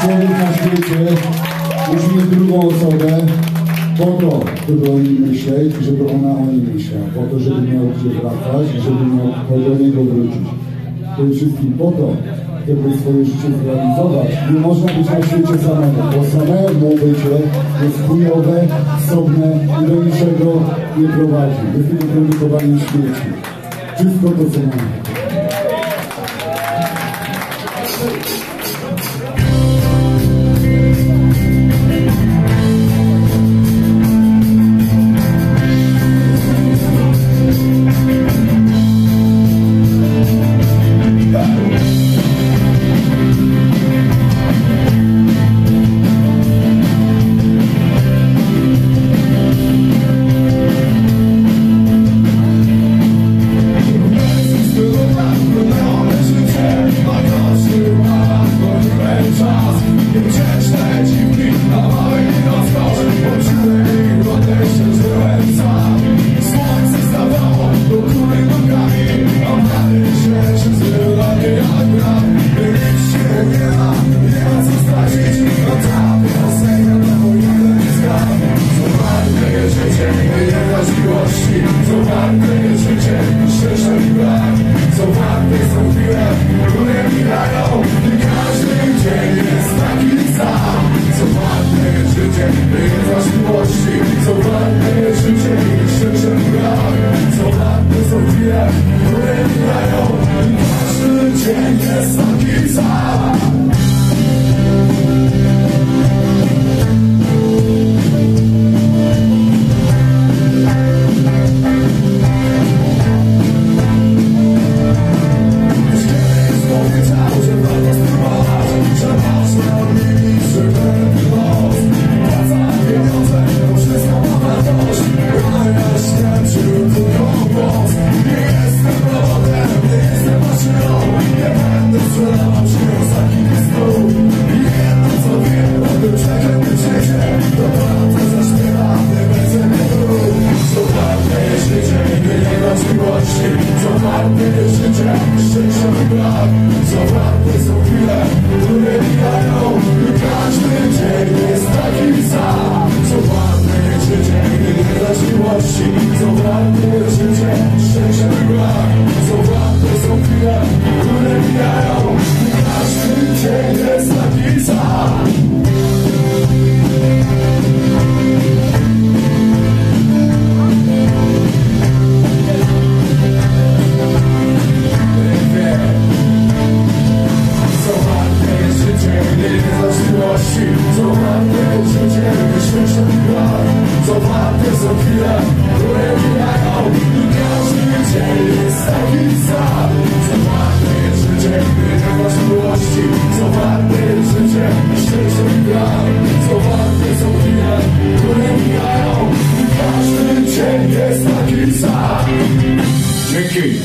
człowiek na świecie musi mieć drugą osobę po to, żeby o nim myśleć, żeby ona o nim myślała, po to, żeby miał gdzie wracać, żeby miał do niego wrócić. Przede wszystkim po to, żeby swoje życie zrealizować. Nie można być na świecie samemu, bo samemu bycie jest chujowe, osobne i do niczego nie prowadzi. Jest tylko produkowanie śmieci. Wszystko to, co mamy. This is Jackson. Dzięki.